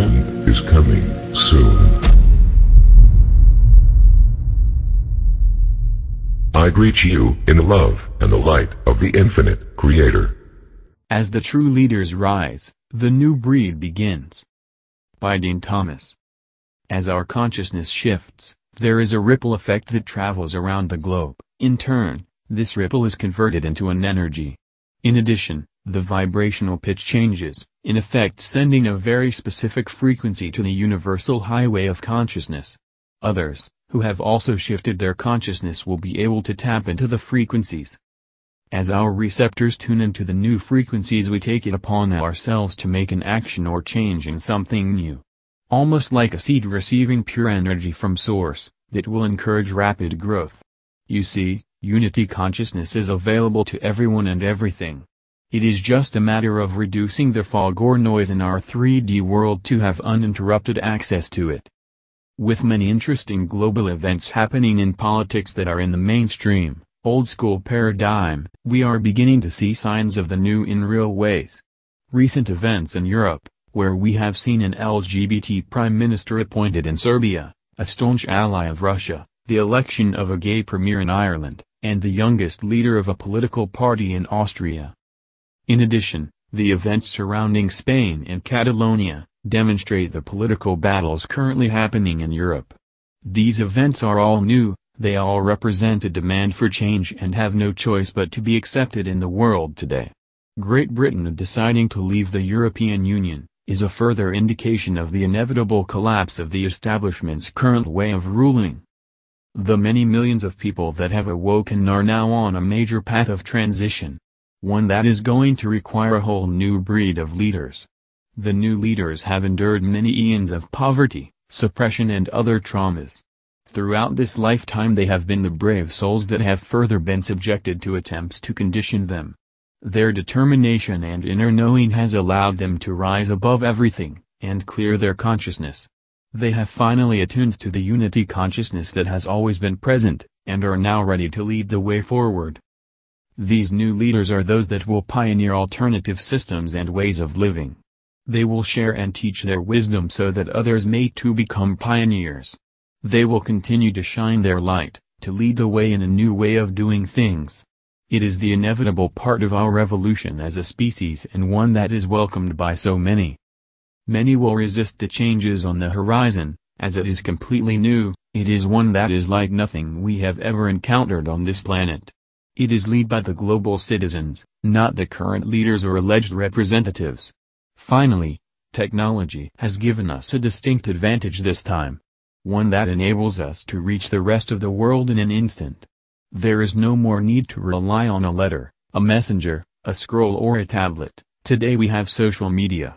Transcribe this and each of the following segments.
is coming soon. I greet you in the love and the light of the infinite Creator. As the true leaders rise, the new breed begins. By Dean Thomas. As our consciousness shifts, there is a ripple effect that travels around the globe. In turn, this ripple is converted into an energy. In addition, the vibrational pitch changes, in effect sending a very specific frequency to the universal highway of consciousness. Others, who have also shifted their consciousness will be able to tap into the frequencies. As our receptors tune into the new frequencies we take it upon ourselves to make an action or change in something new. Almost like a seed receiving pure energy from source, that will encourage rapid growth. You see, unity consciousness is available to everyone and everything. It is just a matter of reducing the fog or noise in our 3D world to have uninterrupted access to it. With many interesting global events happening in politics that are in the mainstream, old-school paradigm, we are beginning to see signs of the new in real ways. Recent events in Europe, where we have seen an LGBT prime minister appointed in Serbia, a staunch ally of Russia, the election of a gay premier in Ireland, and the youngest leader of a political party in Austria. In addition, the events surrounding Spain and Catalonia, demonstrate the political battles currently happening in Europe. These events are all new, they all represent a demand for change and have no choice but to be accepted in the world today. Great Britain deciding to leave the European Union, is a further indication of the inevitable collapse of the establishment's current way of ruling. The many millions of people that have awoken are now on a major path of transition. One that is going to require a whole new breed of leaders. The new leaders have endured many eons of poverty, suppression and other traumas. Throughout this lifetime they have been the brave souls that have further been subjected to attempts to condition them. Their determination and inner knowing has allowed them to rise above everything, and clear their consciousness. They have finally attuned to the unity consciousness that has always been present, and are now ready to lead the way forward. These new leaders are those that will pioneer alternative systems and ways of living. They will share and teach their wisdom so that others may too become pioneers. They will continue to shine their light, to lead the way in a new way of doing things. It is the inevitable part of our revolution as a species and one that is welcomed by so many. Many will resist the changes on the horizon, as it is completely new, it is one that is like nothing we have ever encountered on this planet. It is led by the global citizens, not the current leaders or alleged representatives. Finally, technology has given us a distinct advantage this time. One that enables us to reach the rest of the world in an instant. There is no more need to rely on a letter, a messenger, a scroll or a tablet, today we have social media.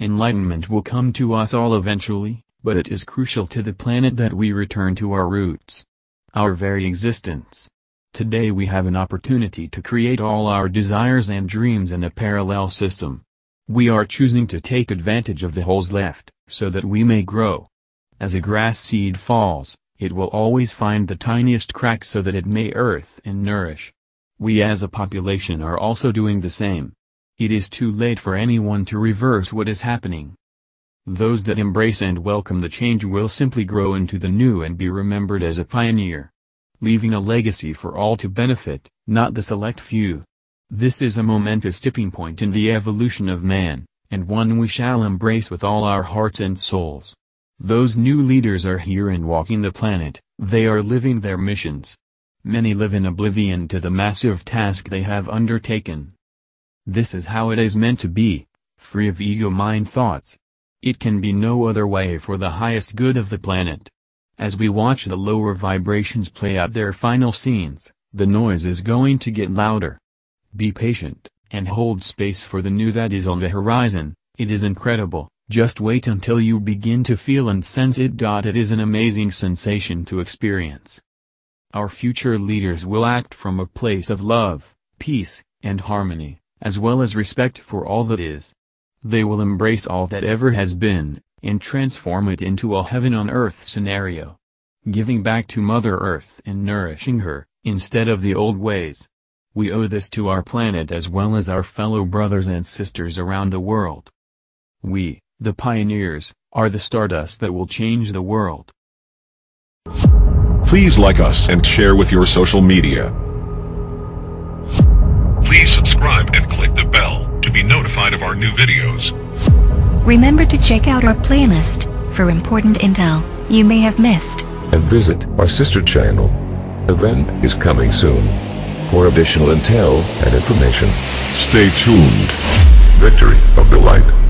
Enlightenment will come to us all eventually, but it is crucial to the planet that we return to our roots. Our very existence. Today we have an opportunity to create all our desires and dreams in a parallel system. We are choosing to take advantage of the holes left, so that we may grow. As a grass seed falls, it will always find the tiniest crack so that it may earth and nourish. We as a population are also doing the same. It is too late for anyone to reverse what is happening. Those that embrace and welcome the change will simply grow into the new and be remembered as a pioneer. Leaving a legacy for all to benefit, not the select few. This is a momentous tipping point in the evolution of man, and one we shall embrace with all our hearts and souls. Those new leaders are here and walking the planet, they are living their missions. Many live in oblivion to the massive task they have undertaken. This is how it is meant to be, free of ego mind thoughts. It can be no other way for the highest good of the planet. As we watch the lower vibrations play out their final scenes, the noise is going to get louder. Be patient, and hold space for the new that is on the horizon, it is incredible, just wait until you begin to feel and sense it. It is an amazing sensation to experience. Our future leaders will act from a place of love, peace, and harmony, as well as respect for all that is. They will embrace all that ever has been, and transform it into a heaven on earth scenario. Giving back to Mother Earth and nourishing her, instead of the old ways. We owe this to our planet as well as our fellow brothers and sisters around the world. We, The pioneers are the stardust that will change the world. Please like us and share with your social media. Please subscribe and click the bell to be notified of our new videos. Remember to check out our playlist for important intel you may have missed. And visit our sister channel. Event is coming soon. For additional intel and information, Stay tuned. Victory of the Light.